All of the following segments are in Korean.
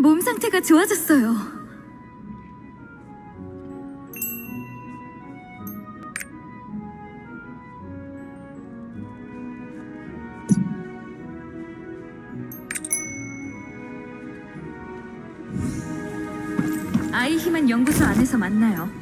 몸 상태가 좋아졌어요. 아이 희망 연구소 안에서 만나요.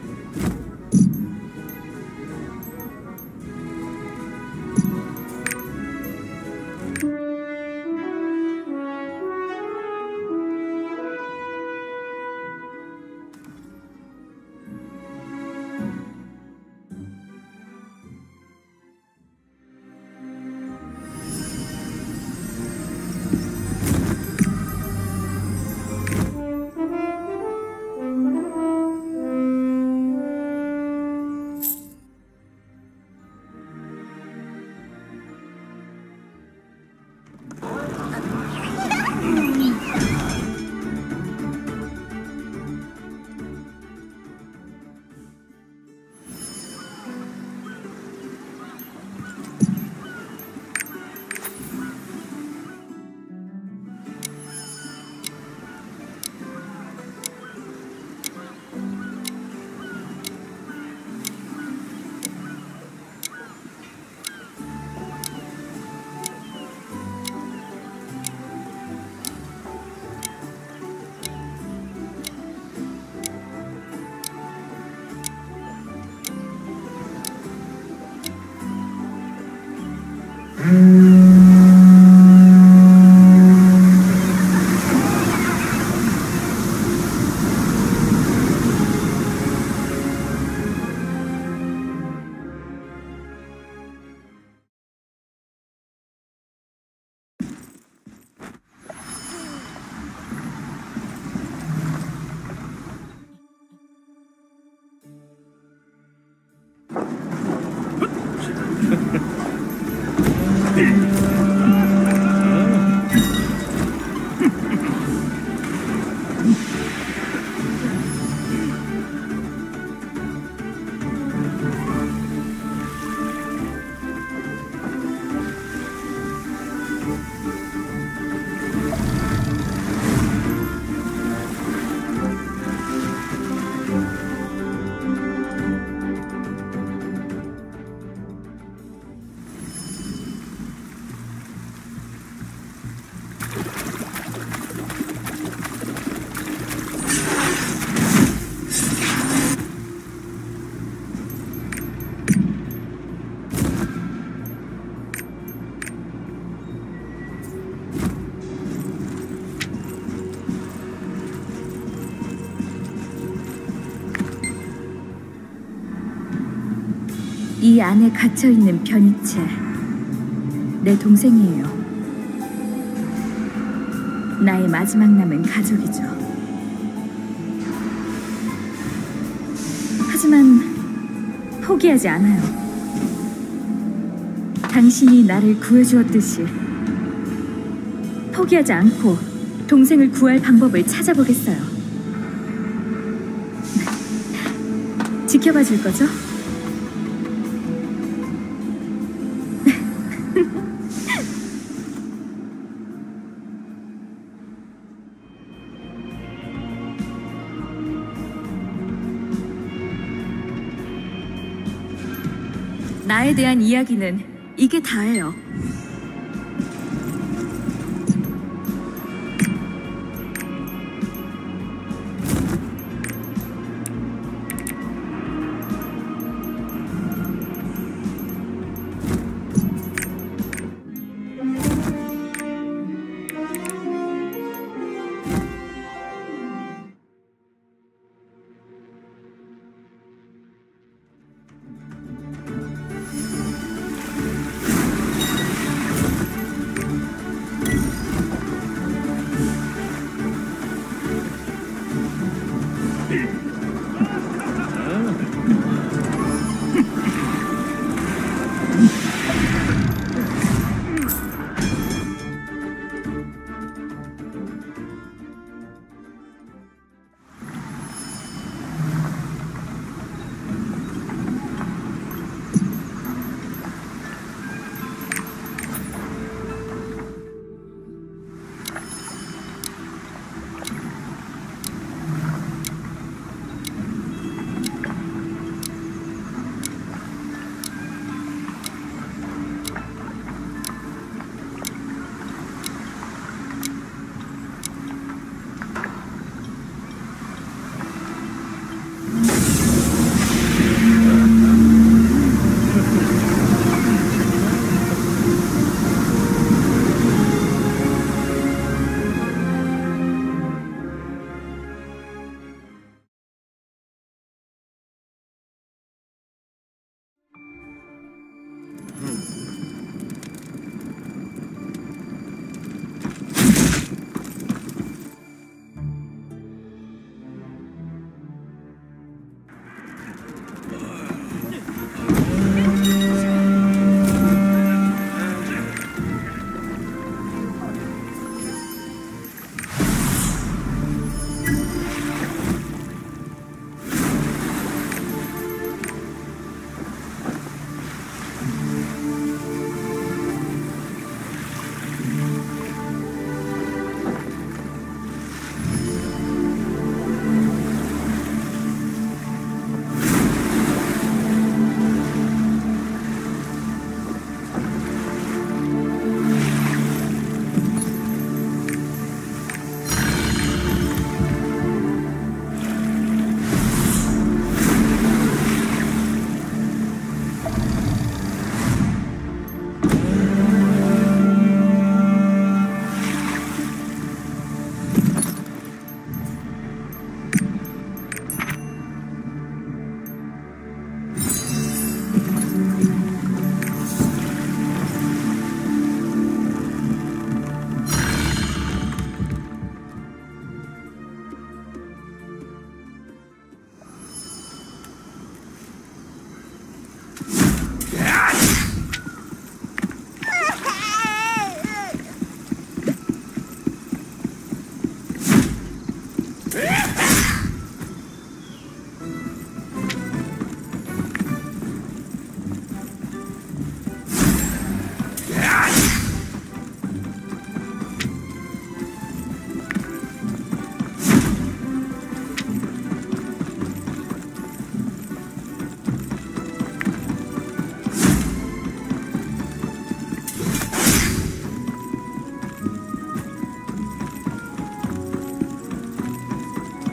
이 안에 갇혀 있는 변이체 내 동생이에요. 나의 마지막 남은 가족이죠. 하지만 포기하지 않아요. 당신이 나를 구해주었듯이 포기하지 않고 동생을 구할 방법을 찾아보겠어요. 지켜봐 줄 거죠? 나에 대한 이야기는 이게 다예요. He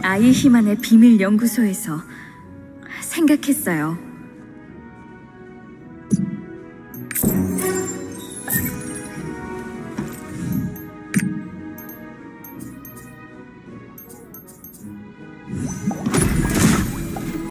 아이 희만의 비밀 연구소에서 생각했어요.